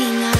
Up,